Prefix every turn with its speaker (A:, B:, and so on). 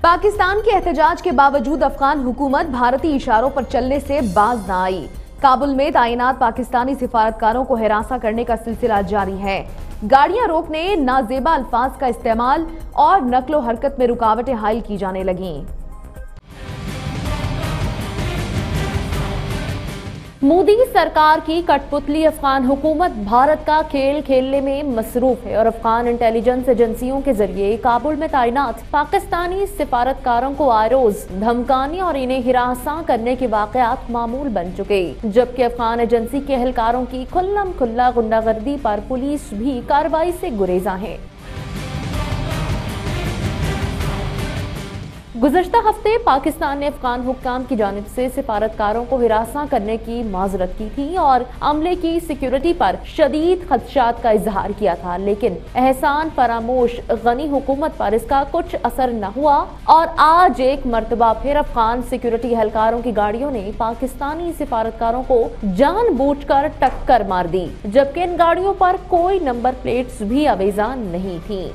A: پاکستان کے احتجاج کے باوجود افغان حکومت بھارتی اشاروں پر چلنے سے باز نہ آئی۔ کابل میں تعینات پاکستانی سفارتکاروں کو ہراساں کرنے کا سلسلہ جاری ہے۔ گاڑیاں روکنے نازیبا الفاظ کا استعمال اور نقل و حرکت میں رکاوٹیں حائل کی جانے لگیں۔ مودی سرکار کی کٹ پتلی افغان حکومت بھارت کا کھیل کھیلنے میں مصروف ہے اور افغان انٹیلیجنس ایجنسیوں کے ذریعے کابل میں تعینات۔ پاکستانی سفارتکاروں کو آئے روز دھمکانے اور انہیں ہراساں کرنے کے واقعات معمول بن چکے۔ جبکہ افغان ایجنسی کے اہلکاروں کی کھلم کھلا گنڈا گردی پر پولیس بھی کارروائی سے گریزاں ہے گزشتہ ہفتے پاکستان نے افغان حکام کی جانب سے سفارتکاروں کو ہراساں کرنے کی معذرت کی تھی اور عملے کی سیکیورٹی پر شدید خدشات کا اظہار کیا تھا، لیکن احسان فراموش غنی حکومت پر اس کا کچھ اثر نہ ہوا اور آج ایک مرتبہ پھر افغان سیکیورٹی اہلکاروں کی گاڑیوں نے پاکستانی سفارتکاروں کو جان بوجھ کر ٹکر مار دی، جبکہ ان گاڑیوں پر کوئی نمبر پلیٹس بھی اویزان نہیں تھی